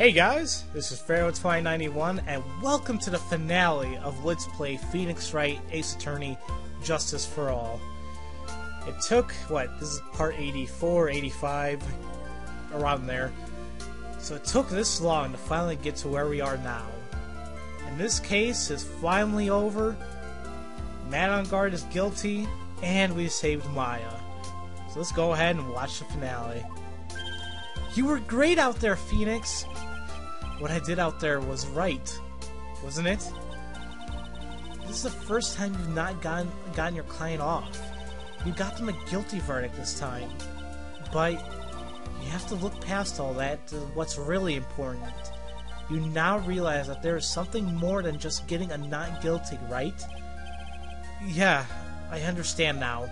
Hey guys, this is Pharaoh2091, and welcome to the finale of Let's Play Phoenix Wright Ace Attorney Justice for All. It took, what, this is part 84, 85, around there. So it took this long to finally get to where we are now. And this case is finally over. Matt Engarde is guilty, and we saved Maya. So let's go ahead and watch the finale. You were great out there, Phoenix! What I did out there was right, wasn't it? This is the first time you've not gotten, gotten your client off. You got them a guilty verdict this time. But you have to look past all that to what's really important. You now realize that there is something more than just getting a not guilty, right? Yeah, I understand now.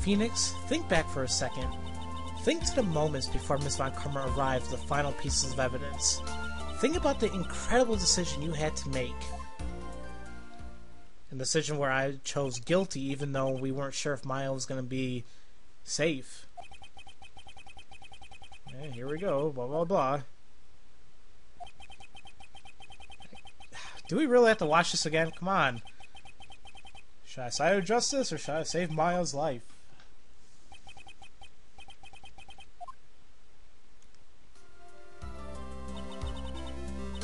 Phoenix, think back for a second. Think to the moments before Miss Von Karma arrived with the final pieces of evidence. Think about the incredible decision you had to make. A decision where I chose guilty even though we weren't sure if Maya was going to be safe. And here we go, blah blah blah. Do we really have to watch this again? Come on. Should I side with justice or should I save Maya's life?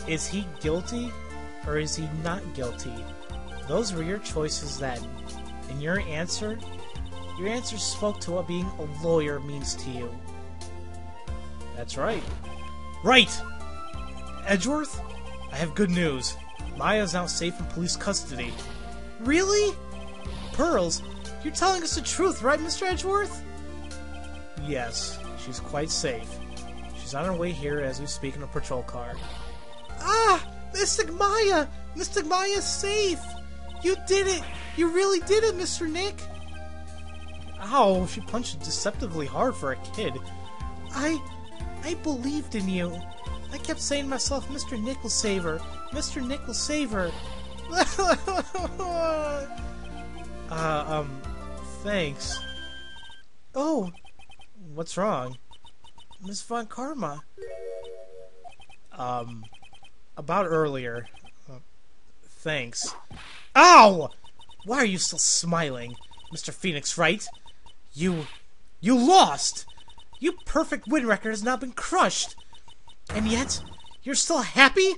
Is he guilty or is he not guilty? Those were your choices then. And your answer? Your answer spoke to what being a lawyer means to you. That's right. Right! Edgeworth? I have good news. Maya's now safe in police custody. Really? Pearls, you're telling us the truth, right, Mr. Edgeworth? Yes, she's quite safe. She's on her way here as we speak in a patrol car. Mystic Maya! Mystic Maya's safe! You did it! You really did it, Mr. Nick! Ow, she punched deceptively hard for a kid. I... I believed in you. I kept saying to myself, Mr. Nick will save her. Mr. Nick will save her. uh, um, thanks. Oh, what's wrong? Miss Von Karma. Um, about earlier. Uh, thanks. Ow! Why are you still smiling, Mr. Phoenix Wright? You... you lost! Your perfect win record has now been crushed! And yet, you're still happy?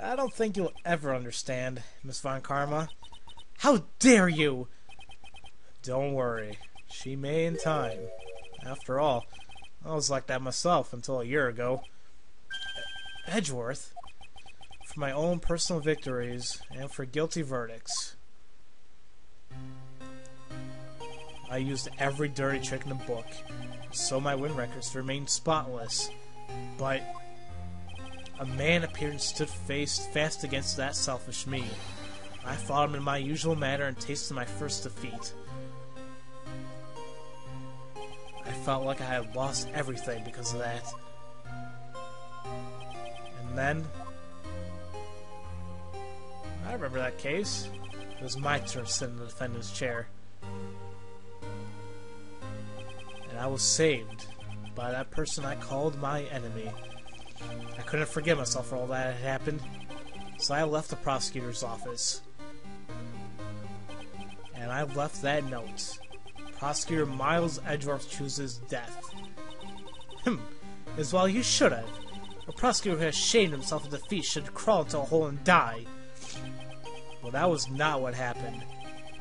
I don't think you'll ever understand, Miss Von Karma. How dare you! Don't worry. She may in time. After all, I was like that myself until a year ago. Edgeworth for my own personal victories and for guilty verdicts. I used every dirty trick in the book, so my win records remained spotless. But a man appeared and stood face fast against that selfish me. I fought him in my usual manner and tasted my first defeat. I felt like I had lost everything because of that. And then... I remember that case. It was my turn to sit in the defendant's chair. And I was saved by that person I called my enemy. I couldn't forgive myself for all that had happened, so I left the prosecutor's office. And I left that note. Prosecutor Miles Edgeworth chooses death. Hmm, as well you should have. A prosecutor who has shamed himself in defeat should crawl into a hole and die. Well, that was not what happened.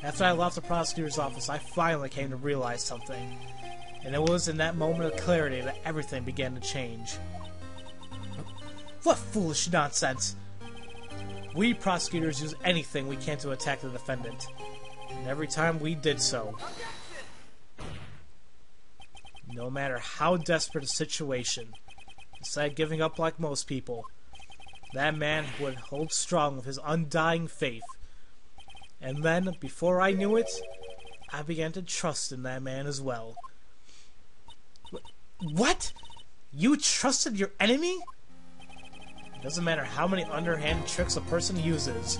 After I left the prosecutor's office, I finally came to realize something. And it was in that moment of clarity that everything began to change. What foolish nonsense! We prosecutors use anything we can to attack the defendant. And every time we did so, no matter how desperate a situation, instead of giving up like most people, that man would hold strong with his undying faith. And then, before I knew it, I began to trust in that man as well. What? You trusted your enemy? It doesn't matter how many underhand tricks a person uses.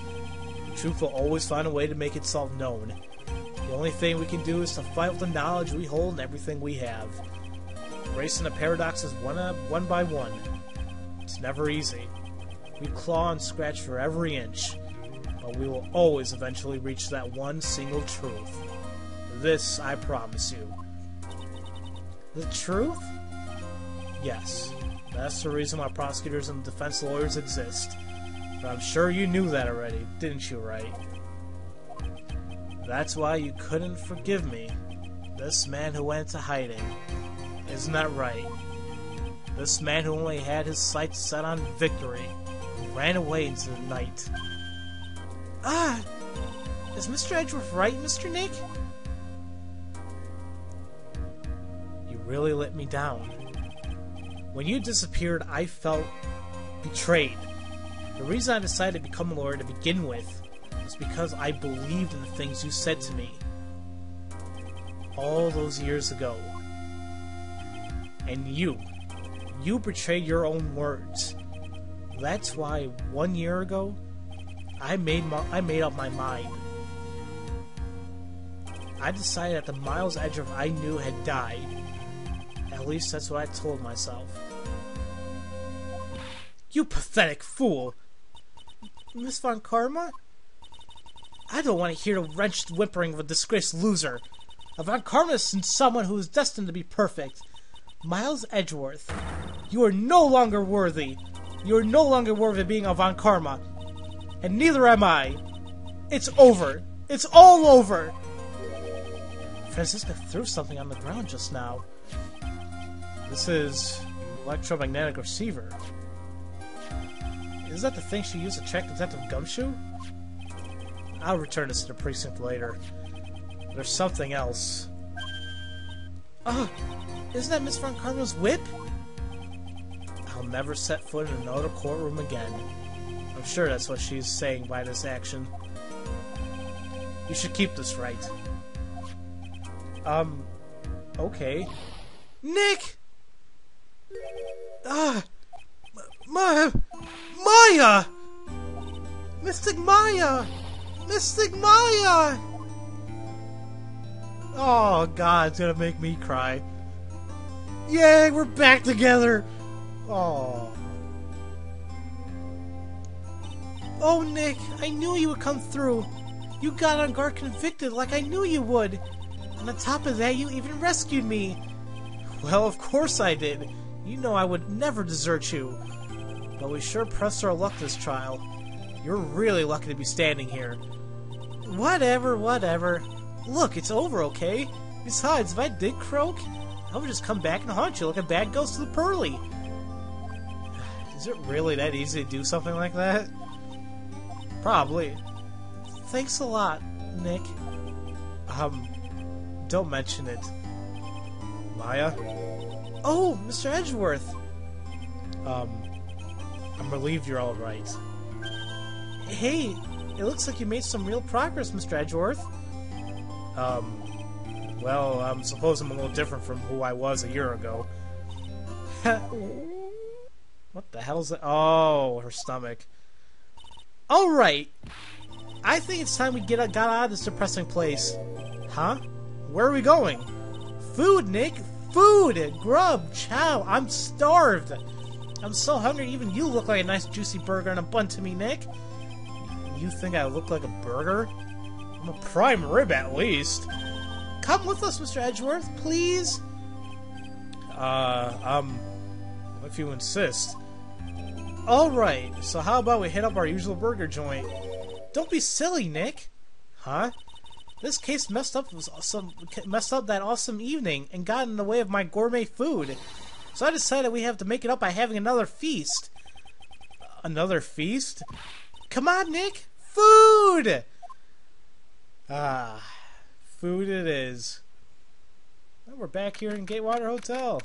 The truth will always find a way to make itself known. The only thing we can do is to fight with the knowledge we hold and everything we have. Erasing the paradoxes one, uh, one by one. It's never easy. We claw and scratch for every inch, but we will always eventually reach that one single truth. This I promise you. The truth? Yes. That's the reason why prosecutors and defense lawyers exist. But I'm sure you knew that already, didn't you, right? That's why you couldn't forgive me. This man who went into hiding. Isn't that right? This man who only had his sights set on victory ran away into the night. Ah! Is Mr. Edgeworth right, Mr. Nick? You really let me down. When you disappeared, I felt betrayed. The reason I decided to become a lawyer to begin with was because I believed in the things you said to me all those years ago. And you, you betrayed your own words. That's why one year ago, I made my, I made up my mind. I decided that the Miles Edgeworth I knew had died. At least that's what I told myself. You pathetic fool! Miss Von Karma? I don't want to hear the wrenched whimpering of a disgraced loser. A Von Karma is someone who is destined to be perfect. Miles Edgeworth, you are no longer worthy. You are no longer worthy of being a Von Karma. And neither am I. It's over. It's all over. Franziska threw something on the ground just now. This is electromagnetic receiver. Is that the thing she used to check Detective Gumshoe? I'll return this to the precinct later. There's something else. Oh, isn't that Miss Von Karma's whip? I'll never set foot in another courtroom again. I'm sure that's what she's saying by this action. You should keep this right. Um, okay. Nick! Ah! Maya! Maya! Mystic Maya! Mystic Maya! Oh god, it's gonna make me cry. Yay, we're back together! Oh. Oh, Nick, I knew you would come through. You got Engarde convicted like I knew you would. And on top of that, you even rescued me. Well, of course I did. You know I would never desert you. But we sure pressed our luck this trial. You're really lucky to be standing here. Whatever, whatever. Look, it's over, okay? Besides, if I did croak, I would just come back and haunt you like a bad ghost to the pearly. Is it really that easy to do something like that? Probably. Thanks a lot, Nick. Um, don't mention it. Maya? Oh, Mr. Edgeworth! Um, I'm relieved you're alright. Hey, it looks like you made some real progress, Mr. Edgeworth. Um, well, I am suppose I'm a little different from who I was a year ago. what the hell's that? Oh, her stomach. Alright. I think it's time we get got out of this depressing place. Huh? Where are we going? Food, Nick! Food! Grub! Chow! I'm starved! I'm so hungry, even you look like a nice juicy burger and a bun to me, Nick. You think I look like a burger? Prime rib, at least. Come with us, Mr. Edgeworth, please. Uh, um, if you insist. Alright, so how about we hit up our usual burger joint? Don't be silly, Nick. Huh? This case messed up was some messed up that awesome evening and got in the way of my gourmet food. So I decided we have to make it up by having another feast. Another feast? Come on, Nick! Food! Ah, food it is. Well, we're back here in Gatewater Hotel.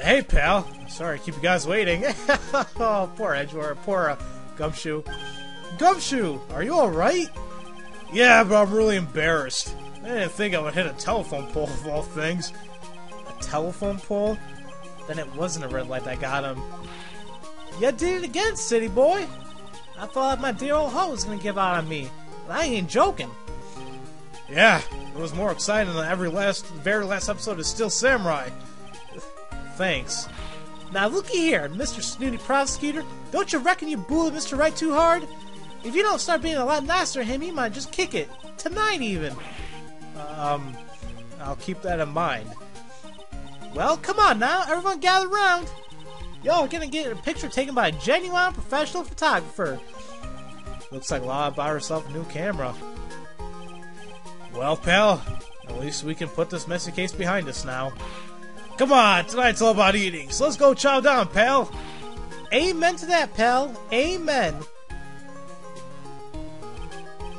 Hey, pal. Sorry keep you guys waiting. oh, poor Edgeworth. Poor uh, Gumshoe. Gumshoe, are you alright? Yeah, but I'm really embarrassed. I didn't think I would hit a telephone pole of all things. A telephone pole? Then it wasn't a red light that got him. You did it again, city boy! I thought my dear old hoe was gonna give out on me. But I ain't joking. Yeah, it was more exciting than every last, very last episode of Steel Samurai. Thanks. Now looky here, Mr. Snooty Prosecutor. Don't you reckon you bullied Mr. Wright too hard? If you don't start being a lot nicer to him, he might just kick it. Tonight, even. Um, I'll keep that in mind. Well, come on now, everyone gather around. Y'all gonna get a picture taken by a genuine professional photographer. Looks like Lotta bought herself a new camera. Well, pal, at least we can put this messy case behind us now. Come on, tonight's all about eating, so let's go chow down, pal. Amen to that, pal. Amen.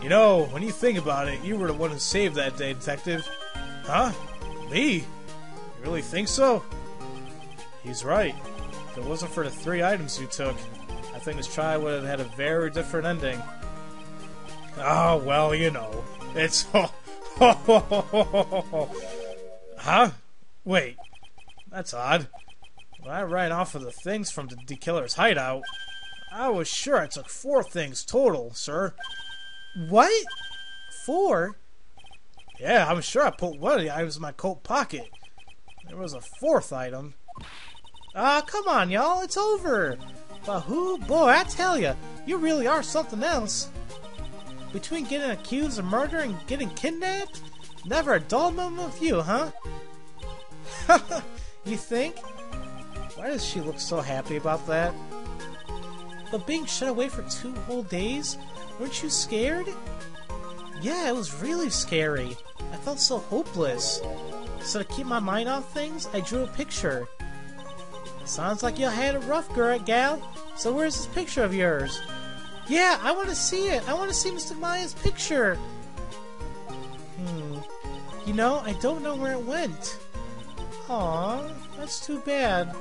You know, when you think about it, you were the one who saved that day, detective. Huh? Me? You really think so? He's right. If it wasn't for the three items you took, I think this trial would have had a very different ending. Oh, well, you know. It's... huh? Wait. That's odd. When I ran off of the things from the, the killer's hideout, I was sure I took four things total, sir. What? Four? Yeah, I'm sure I put one of the items in my coat pocket. There was a fourth item. Ah, come on, y'all, it's over. But who? Boy, I tell ya, you really are something else. Between getting accused of murder and getting kidnapped, never a dull moment with you, huh? you think? Why does she look so happy about that? But being shut away for two whole days? Weren't you scared? Yeah, it was really scary. I felt so hopeless. So to keep my mind off things, I drew a picture. Sounds like you had a rough, girl, gal. So where's this picture of yours? Yeah, I want to see it. I want to see Mr. Maya's picture. Hmm. You know, I don't know where it went. Aw, that's too bad.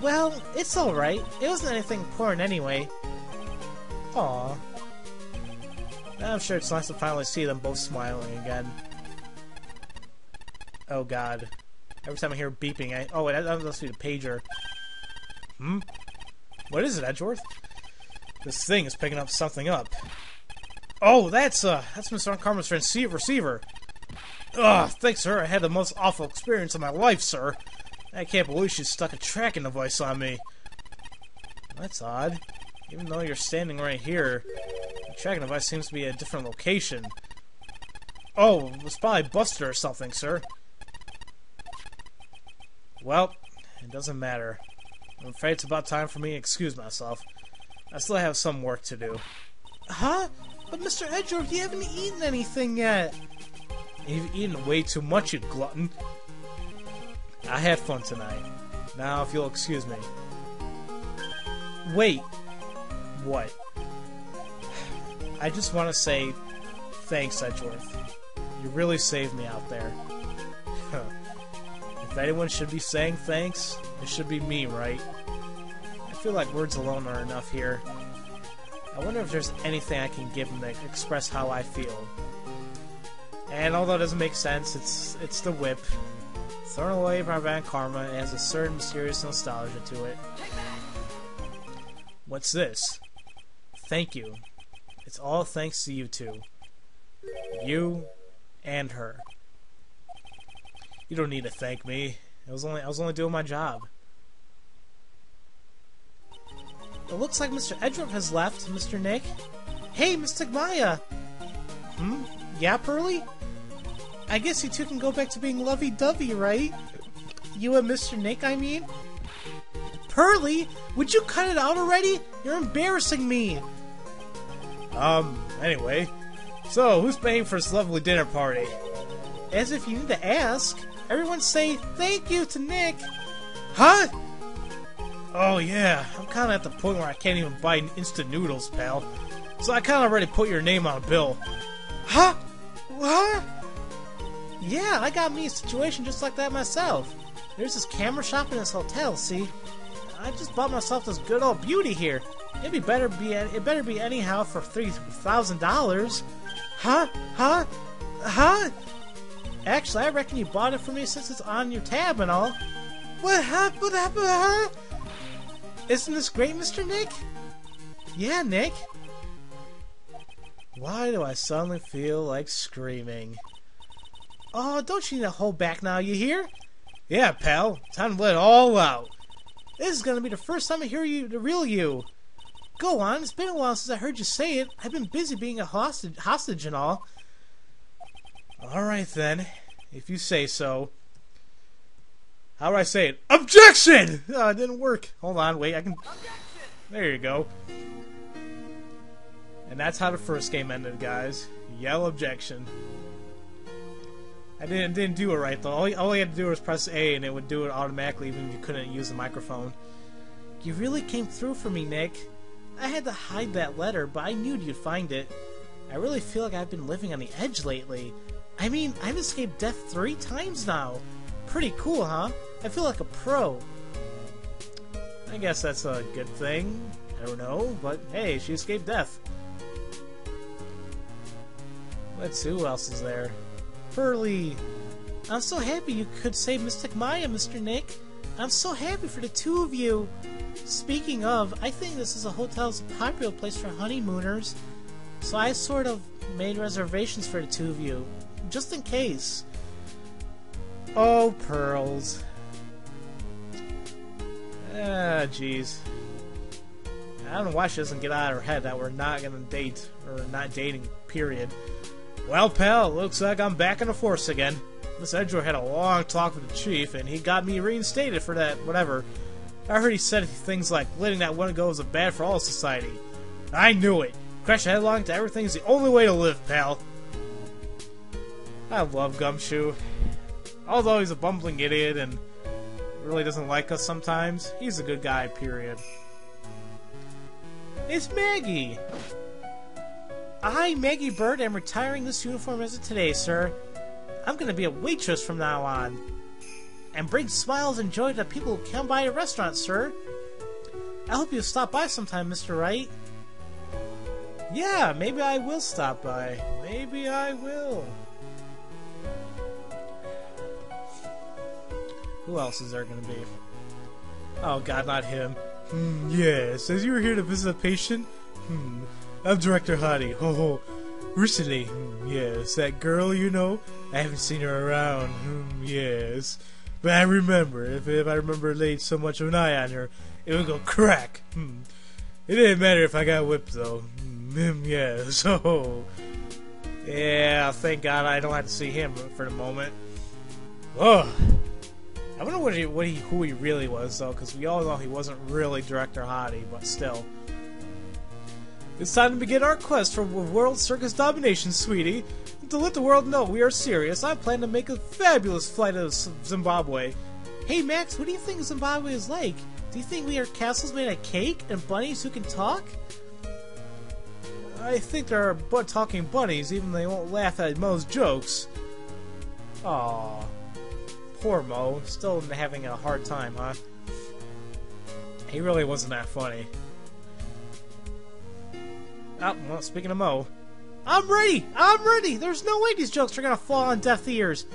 Well, it's alright. It wasn't anything important anyway. Aw. I'm sure it's nice to finally see them both smiling again. Oh god. Every time I hear beeping, I... Oh, wait, that must be the pager. Hmm? What is it, Edgeworth? This thing is picking up something up. Oh, that's, uh, that's Mr. Carmen's friend, receiver. Ugh, thanks, sir. I had the most awful experience of my life, sir. I can't believe she stuck a tracking device on me. That's odd. Even though you're standing right here, the tracking device seems to be at a different location. Oh, it was probably Buster or something, sir. Well, it doesn't matter. I'm afraid it's about time for me to excuse myself. I still have some work to do. Huh? But Mr. Edgeworth, you haven't eaten anything yet. You've eaten way too much, you glutton. I had fun tonight. Now, if you'll excuse me. Wait. What? I just want to say thanks, Edgeworth. You really saved me out there. If anyone should be saying thanks, it should be me, right? I feel like words alone are enough here. I wonder if there's anything I can give him to express how I feel. And although it doesn't make sense, it's it's the whip. Thrown away by Von Karma, it has a certain mysterious nostalgia to it. What's this? Thank you. It's all thanks to you two. You and her. You don't need to thank me. I was only I was only doing my job. It looks like Mr. Edgeworth has left, Mr. Nick. Hey, Mr. Maya! Hmm? Yeah, Pearly? I guess you two can go back to being lovey-dovey, right? You and Mr. Nick, I mean? Pearly, would you cut it out already? You're embarrassing me! Um, anyway. So, who's paying for this lovely dinner party? As if you need to ask. Everyone say thank you to Nick! Huh? Oh yeah, I'm kinda at the point where I can't even buy instant noodles, pal. So I kinda already put your name on a bill. Huh? What? Yeah, I got me a situation just like that myself. There's this camera shop in this hotel, see? I just bought myself this good old beauty here. It'd be better be it better be anyhow for three thousand dollars. Huh? Huh? Huh? Actually, I reckon you bought it for me since it's on your tab and all. What happened? Happened? Huh? Isn't this great, Mr. Nick? Yeah, Nick. Why do I suddenly feel like screaming? Oh, don't you need to hold back now, you hear? Yeah, pal. Time to let it all out. This is gonna be the first time I hear you, the real you. Go on, it's been a while since I heard you say it. I've been busy being a hostage, hostage and all. Alright then, if you say so. How do I say it? Objection! Oh, it didn't work. Hold on, wait, I can... There you go. And that's how the first game ended, guys. Yell objection. I didn't didn't do it right though. All, all you had to do was press A and it would do it automatically even if you couldn't use the microphone. You really came through for me, Nick. I had to hide that letter, but I knew you'd find it. I really feel like I've been living on the edge lately. I mean, I've escaped death three times now. Pretty cool, huh? I feel like a pro. I guess that's a good thing. I don't know, but hey, she escaped death. Let's see who else is there. Furley! I'm so happy you could save Mystic Maya, Mr. Nick. I'm so happy for the two of you. Speaking of, I think this is a hotel's popular place for honeymooners. So I sort of made reservations for the two of you. Just in case. Oh, pearls. Ah, jeez. I don't know why she doesn't get out of her head that we're not gonna date, or not dating, period. Well, pal, looks like I'm back in the force again. Miss Edgeworth had a long talk with the chief, and he got me reinstated for that whatever. I heard he said things like letting that one go is bad for all society. I knew it. Crash headlong to everything is the only way to live, pal. I love Gumshoe. Although he's a bumbling idiot and really doesn't like us sometimes, he's a good guy, period. It's Maggey! I, Maggey Byrde, am retiring this uniform as of today, sir. I'm gonna be a waitress from now on. And bring smiles and joy to people who come by a restaurant, sir. I hope you'll stop by sometime, Mr. Wright. Yeah, maybe I will stop by. Maybe I will. Who else is there gonna be? Oh god, not him. Hmm, yes, as you were here to visit a patient? Hmm, I'm Director Hotti. Ho ho. Recently, hmm, yes, that girl, you know, I haven't seen her around. Hmm, yes. But I remember, if, if I remember laid so much of an eye on her, it would go crack. Hmm. It didn't matter if I got whipped, though. Hmm, yeah, so... Yeah, thank God I don't have to see him for the moment. Oh, I wonder what he, what he, who he really was, though, because we all know he wasn't really Director Hotti, but still. It's time to begin our quest for World Circus domination, sweetie. To let the world know we are serious, I plan to make a fabulous flight of Zimbabwe. Hey Max, what do you think Zimbabwe is like? Do you think we are castles made of cake and bunnies who can talk? I think there are but talking bunnies, even they won't laugh at Moe's jokes. Aww. Poor Moe, still having a hard time, huh? He really wasn't that funny. Oh, well, speaking of Moe, I'm ready! I'm ready! There's no way these jokes are gonna fall on deaf ears.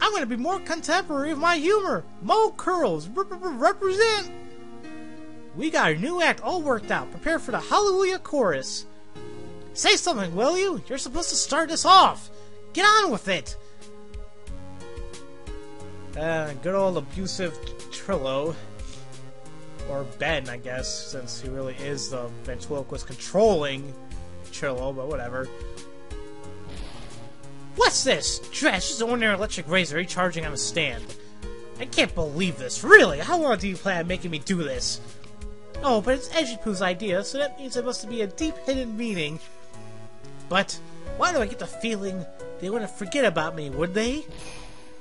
I'm gonna be more contemporary with my humor. Mo Curls, represent! We got a new act all worked out. Prepare for the Hallelujah chorus. Say something, will you? You're supposed to start this off. Get on with it! Uh, good old abusive Trilo. Or Ben, I guess, since he really is the ventriloquist controlling Trilo, but whatever. What's this? Trash, just an ordinary electric razor recharging on a stand. I can't believe this. Really? How long do you plan on making me do this? Oh, but it's Edgepoo's idea, so that means there must be a deep hidden meaning. But why do I get the feeling they wouldn't forget about me, would they?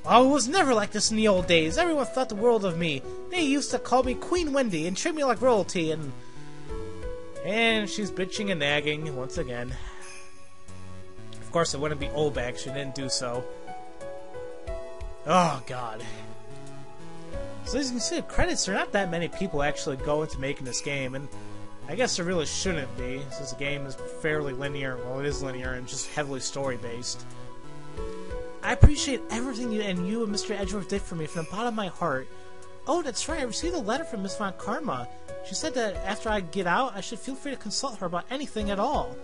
Oh, it was never like this in the old days. Everyone thought the world of me. They used to call me Queen Wendy and treat me like royalty, and... And she's bitching and nagging once again. Of course, it wouldn't be Oldbag. She didn't do so. Oh, God. So as you can see, the credits are not that many people actually go into making this game, and I guess there really shouldn't be, since the game is fairly linear. Well, it is linear and just heavily story-based. I appreciate everything you and you and Mr. Edgeworth did for me from the bottom of my heart. Oh, that's right, I received a letter from Miss Von Karma. She said that after I get out, I should feel free to consult her about anything at all.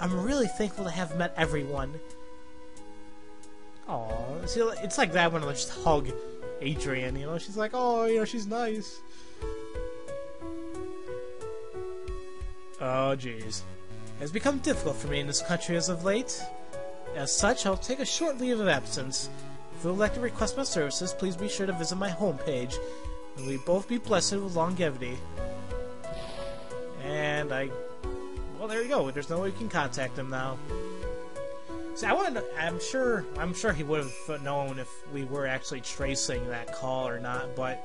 I'm really thankful to have met everyone. Oh, see, it's like that when I just hug Adrian, you know? She's like, oh, you know, she's nice. Oh, jeez. It has become difficult for me in this country as of late. As such, I'll take a short leave of absence. If you would like to request my services, please be sure to visit my homepage, and we both be blessed with longevity. And I... Well, there you go. There's no way you can contact him now. See, I want. I'm sure. I'm sure he would have known if we were actually tracing that call or not. But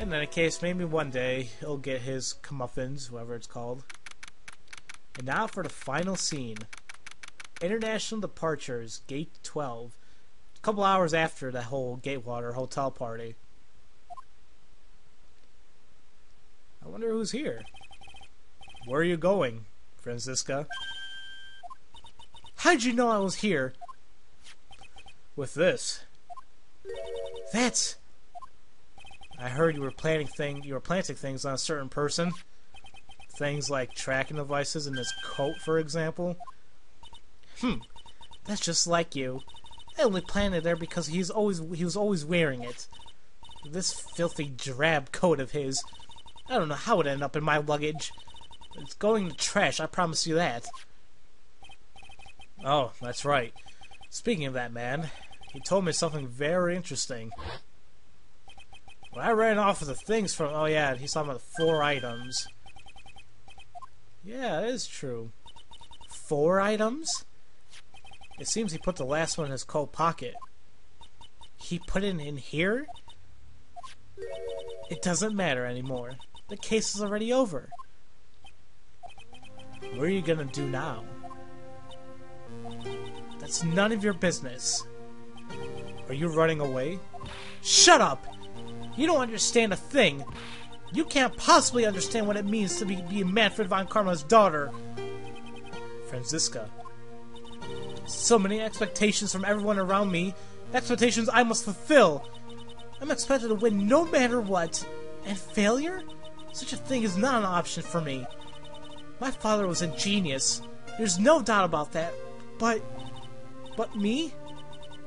in any case, maybe one day he'll get his comeuppance, whatever it's called. And now for the final scene. International departures, gate 12. A couple hours after the whole Gatewater hotel party. I wonder who's here. Where are you going, Franziska? How'd you know I was here? With this. That's... I heard you were planning thing you were planting things on a certain person. Things like tracking devices in his coat, for example. Hmm. That's just like you. I only planted there because he's always he was always wearing it. This filthy drab coat of his. I don't know how it ended up in my luggage. It's going to trash, I promise you that. Oh, that's right. Speaking of that man, he told me something very interesting. When I ran off with the things from... Oh yeah, he's talking about four items. Yeah, it is true. Four items? It seems he put the last one in his coat pocket. He put it in here? It doesn't matter anymore. The case is already over. What are you gonna do now? That's none of your business. Are you running away? Shut up! You don't understand a thing. You can't possibly understand what it means to be, be Manfred von Karma's daughter. Franziska. So many expectations from everyone around me. Expectations I must fulfill. I'm expected to win no matter what. And failure? Such a thing is not an option for me. My father was a genius. There's no doubt about that. But but me?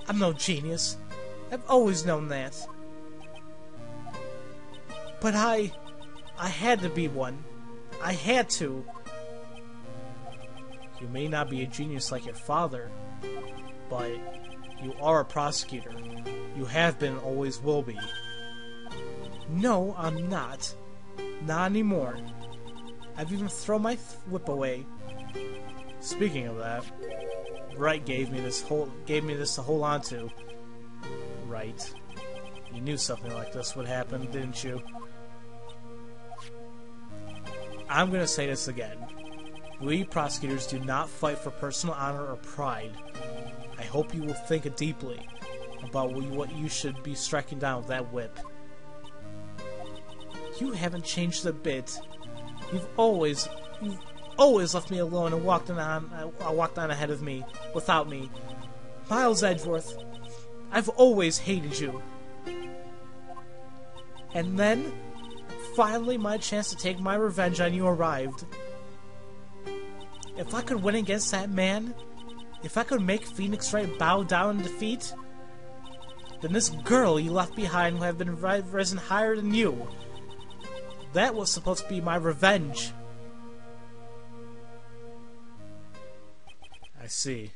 I'm no genius. I've always known that. But I... I had to be one. I had to. You may not be a genius like your father, but you are a prosecutor. You have been and always will be. No, I'm not. Not anymore. I've even thrown my whip away. Speaking of that, Wright gave me this whole gave me this to hold on to. Right. You knew something like this would happen, didn't you? I'm gonna say this again. We prosecutors do not fight for personal honor or pride. I hope you will think deeply about what you should be striking down with that whip. You haven't changed a bit. You've always, you've always left me alone and walked on, uh, walked on ahead of me, without me. Miles Edgeworth, I've always hated you. And then, finally, my chance to take my revenge on you arrived. If I could win against that man, if I could make Phoenix Wright bow down in defeat, then this girl you left behind would have been risen higher than you. That was supposed to be my revenge. I see.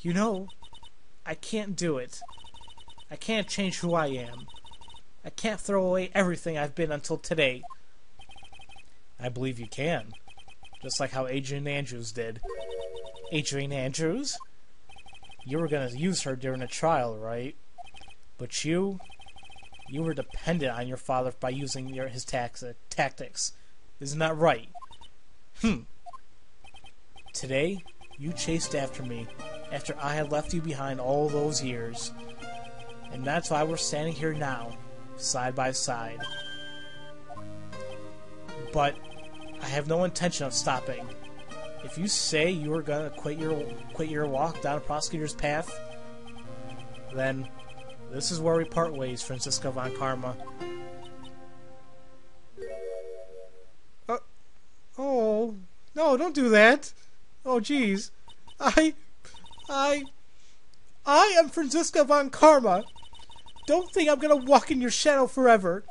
You know, I can't do it. I can't change who I am. I can't throw away everything I've been until today. I believe you can. Just like how Adrian Andrews did. Adrian Andrews? You were gonna use her during a trial, right? But you... You were dependent on your father by using your his tax, uh, tactics. Isn't that right? Hmm. Today, you chased after me after I had left you behind all those years. And that's why we're standing here now, side by side. But I have no intention of stopping. If you say you are gonna quit your quit your walk down a prosecutor's path, then this is where we part ways, Franziska von Karma. Uh, oh, no, don't do that. Oh, jeez. I, I, I am Franziska von Karma. Don't think I'm gonna walk in your shadow forever.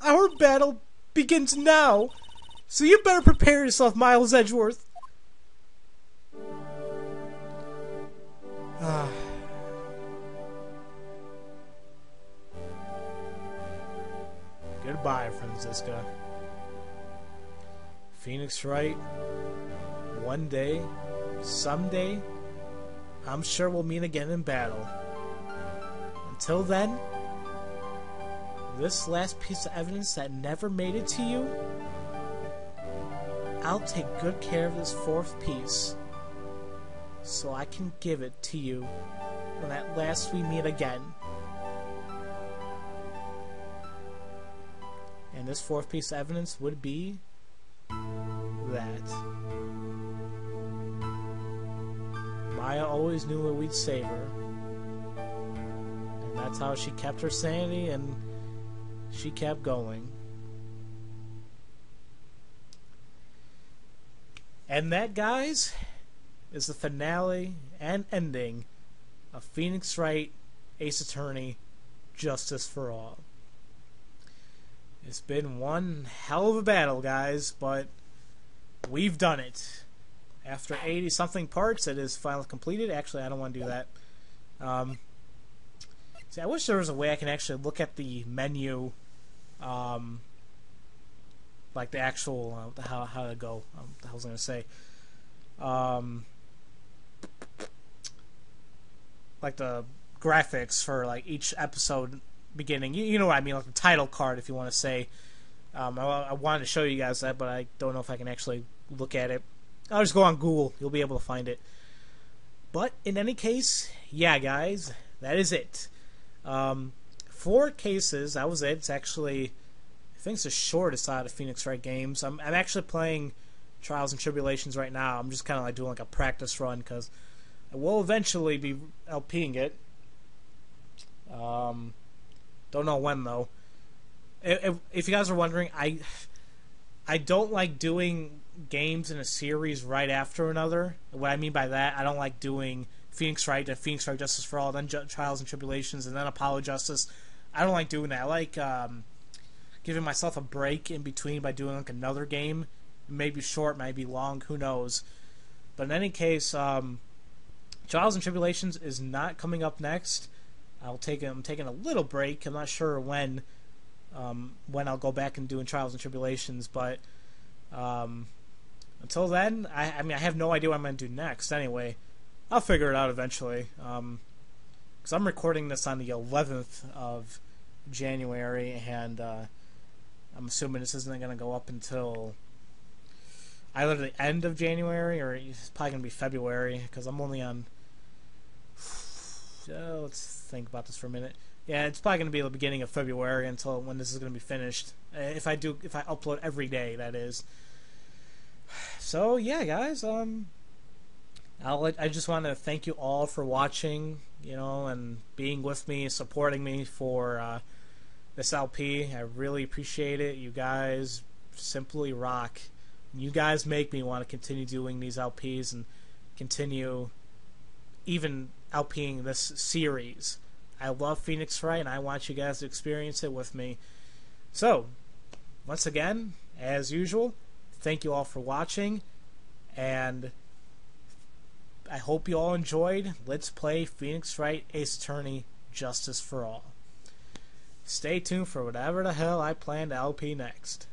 Our battle begins now, so you better prepare yourself, Miles Edgeworth. Ah. Goodbye, Franziska. Phoenix Wright, one day, someday, I'm sure we'll meet again in battle. Until then, this last piece of evidence that never made it to you, I'll take good care of this fourth piece so I can give it to you when at last we meet again. And this fourth piece of evidence would be that Maya always knew that we'd save her. And that's how she kept her sanity and she kept going. And that, guys, is the finale and ending of Phoenix Wright Ace Attorney Justice for All. It's been one hell of a battle, guys, but we've done it. After 80 something parts, it is finally completed. Actually, I don't want to do that. Um, see, I wish there was a way I can actually look at the menu, um, like the actual uh, how how to go. Um, hell was gonna say? Um, like the graphics for like each episode beginning. You, you know what I mean, like the title card, if you want to say. Um, I, I wanted to show you guys that, but I don't know if I can actually look at it. I'll just go on Google. You'll be able to find it. But in any case, yeah, guys, that is it. Um, four cases. That was it. It's actually, I think it's the shortest out of Phoenix Wright games. I'm, I'm actually playing Trials and Tribulations right now. I'm just kind of like doing like a practice run because I will eventually be LPing it. Um, don't know when though. If, if you guys are wondering, I I don't like doing games in a series right after another. What I mean by that, I don't like doing Phoenix Wright and Phoenix Wright Justice for All, then Ju- Trials and Tribulations, and then Apollo Justice. I don't like doing that. I like um, giving myself a break in between by doing like another game. Maybe short, maybe long, who knows. But in any case, um, Trials and Tribulations is not coming up next. I'll take I'm taking a little break. I'm not sure when um, when I'll go back and doing Trials and Tribulations, but um, until then, I, I, mean, I have no idea what I'm going to do next. Anyway, I'll figure it out eventually. Because um, I'm recording this on the 11th of January, and uh, I'm assuming this isn't going to go up until either the end of January or it's probably going to be February. Because I'm only on. Uh, let's think about this for a minute. Yeah, it's probably going to be the beginning of February until when this is going to be finished. Uh, if I do, if I upload every day, that is. So yeah, guys. Um, I'll. I just want to thank you all for watching. You know, and being with me, supporting me for uh, this LP. I really appreciate it. You guys simply rock. You guys make me want to continue doing these LPs and continue even LPing this series. I love Phoenix Wright, and I want you guys to experience it with me. So, once again, as usual, thank you all for watching, and I hope you all enjoyed Let's Play Phoenix Wright Ace Attorney Justice for All. Stay tuned for whatever the hell I plan to LP next.